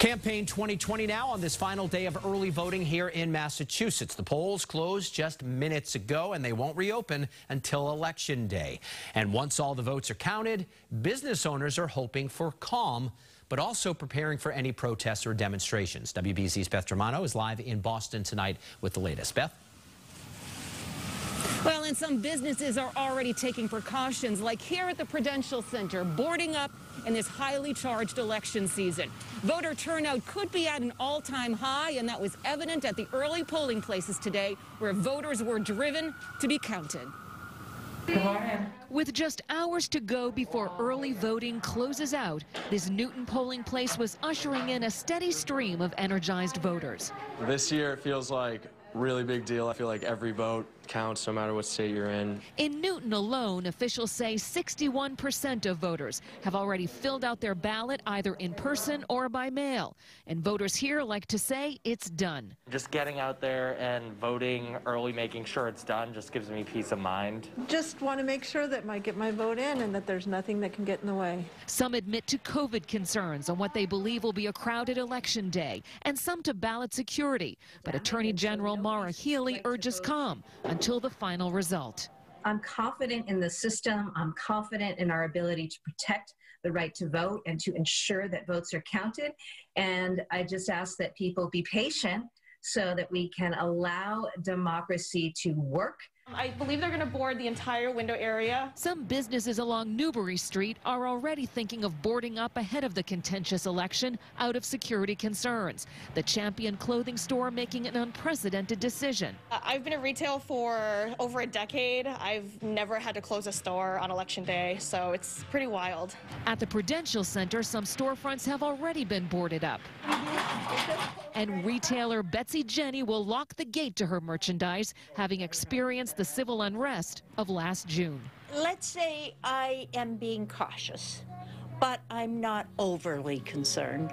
Campaign 2020 now on this final day of early voting here in Massachusetts. The polls closed just minutes ago and they won't reopen until Election Day. And once all the votes are counted, business owners are hoping for calm, but also preparing for any protests or demonstrations. WBZ's Beth Germano is live in Boston tonight with the latest. Beth? Well, and some businesses are already taking precautions, like here at the Prudential Center, boarding up in this highly charged election season. Voter turnout could be at an all-time high, and that was evident at the early polling places today, where voters were driven to be counted. With just hours to go before early voting closes out, this Newton polling place was ushering in a steady stream of energized voters. This year it feels like really big deal. I feel like every vote counts no matter what state you're in. In Newton alone, officials say 61% of voters have already filled out their ballot either in person or by mail. And voters here like to say it's done. Just getting out there and voting early, making sure it's done, just gives me peace of mind. Just want to make sure that I get my vote in and that there's nothing that can get in the way. Some admit to COVID concerns on what they believe will be a crowded election day, and some to ballot security. But Attorney General Maura Healey urges calm until the final result. I'm confident in the system. I'm confident in our ability to protect the right to vote and to ensure that votes are counted. And I just ask that people be patient so that we can allow democracy to work I believe they're going to board the entire window area. Some businesses along Newbury Street are already thinking of boarding up ahead of the contentious election out of security concerns. The Champion clothing store making an unprecedented decision. I've been in retail for over a decade. I've never had to close a store on election day, so it's pretty wild. At the Prudential Center, some storefronts have already been boarded up. And retailer Betsy Jenny will lock the gate to her merchandise, having experienced the civil unrest of last June. Let's say I am being cautious, but I'm not overly concerned.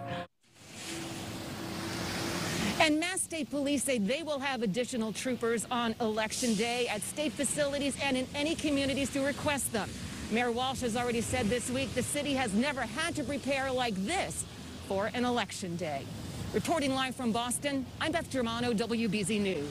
And Mass State Police say they will have additional troopers on Election Day at state facilities and in any communities who request them. Mayor Walsh has already said this week the city has never had to prepare like this for an election day. Reporting live from Boston, I'm Beth Germano, WBZ News.